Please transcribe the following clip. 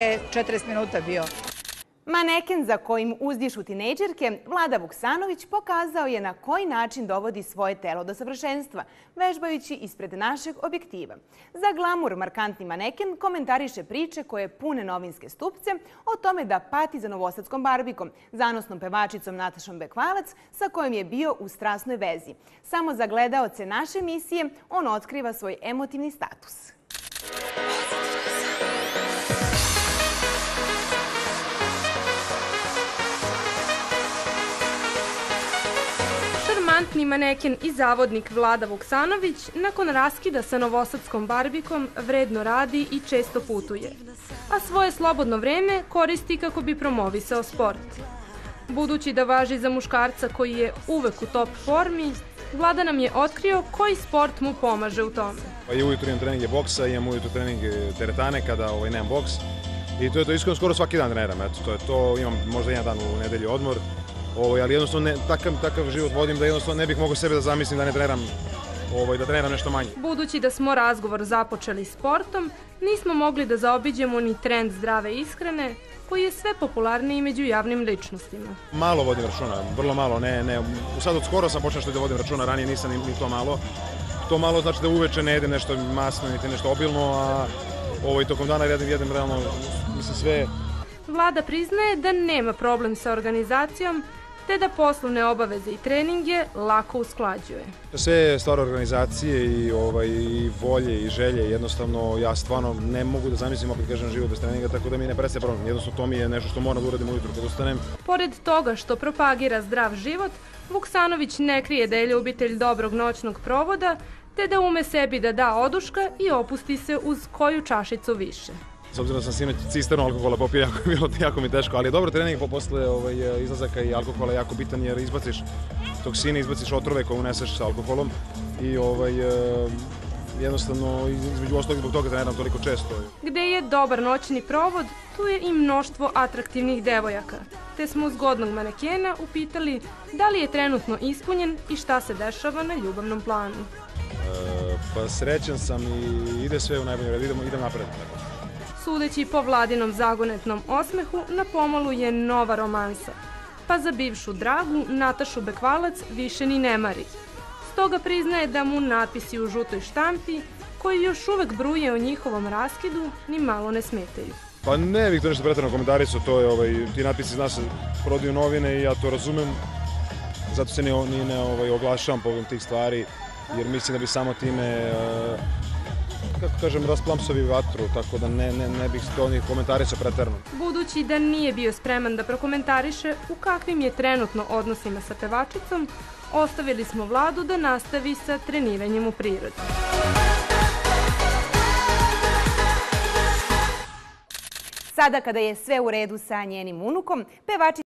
je 40 minuta bio. Maneken za kojim uzdišu tinejdžerke, Vlada Vuksanović pokazao je na koji način dovodi svoje telo do savršenstva, vežbajući ispred našeg objektiva. Za glamur markantni maneken komentariše priče koje pune novinske stupce o tome da pati za novosadskom barbikom, zanosnom pevačicom Natašom Bekvalac, sa kojom je bio u strasnoj vezi. Samo za gledaoce naše emisije on otkriva svoj emotivni status. Šarmantni maneken i zavodnik Vlada Vuksanović nakon raskida sa novosadskom barbikom vredno radi i često putuje, a svoje slobodno vreme koristi kako bi promovisao sport. Budući da važi za muškarca koji je uvek u top formi, Vlada nam je otkrio koji sport mu pomaže u tome. Pa I ujutru imam treninge boksa, imam ujutru treninge teretane kada ovaj, nemam boks. I to je to iskreno skoro svaki dan treniram, eto, to je to, imam možda jedan dan u nedelji odmor, ovaj, ali jednostavno ne, takav, takav život vodim da jednostavno ne bih mogao sebe da zamislim da ne treniram ovaj, da treniram nešto manje. Budući da smo razgovor započeli sportom, nismo mogli da zaobiđemo ni trend zdrave ishrane, koji je sve popularniji među javnim ličnostima. Malo vodim računa, vrlo malo, ne, ne, sad od skoro sam počeo što da vodim računa, ranije nisam ni, ni to malo. To malo znači da uveče ne jedem nešto masno, niti nešto obilno, a ovaj, tokom dana jedem, jedem realno, mislim sve. Vlada priznaje da nema problem sa organizacijom, te da poslovne obaveze i treninge lako usklađuje. Sve je stvar organizacije i, ovaj, i volje i želje. Jednostavno, ja stvarno ne mogu da zamislim, opet kažem, život bez treninga, tako da mi ne prestaje problem. Jednostavno, to mi je nešto što moram da uradim ujutru kad ustanem. Pored toga što propagira zdrav život, Vuksanović ne krije da je ljubitelj dobrog noćnog provoda, te da ume sebi da da oduška i opusti se uz koju čašicu više. S obzirom da sam sinoć cisternu alkohola popio, jako, bilo jako mi teško, ali je dobro trening posle ovaj, izlazaka i alkohola jako bitan jer izbaciš toksine, izbaciš otrove koje uneseš sa alkoholom i ovaj, jednostavno između ostalog zbog toga treniram toliko često. Gde je dobar noćni provod, tu je i mnoštvo atraktivnih devojaka, te smo uz godnog manekena upitali da li je trenutno ispunjen i šta se dešava na ljubavnom planu. E, pa srećan sam i ide sve u najboljem redu, idem, idem napred. Tako. Sudeći po vladinom zagonetnom osmehu, na pomolu je nova romansa. Pa za bivšu dragu, Natašu Bekvalac više ni ne mari. Stoga priznaje da mu natpisi u žutoj štampi, koji još uvek bruje o njihovom raskidu, ni malo ne smetaju. Pa ne bih to nešto pretredno komentaricu, to je, ovaj, ti natpisi zna se prodaju novine i ja to razumem, zato se ne, ni ne ovaj, oglašavam povodom tih stvari, jer mislim da bi samo time uh, kako kažem, rasplamsovi vatru, tako da ne, ne, ne bih to ni komentarisao preterno. Budući da nije bio spreman da prokomentariše u kakvim je trenutno odnosima sa pevačicom, ostavili smo vladu da nastavi sa treniranjem u prirodi. Sada kada je sve u redu sa njenim unukom, pevačica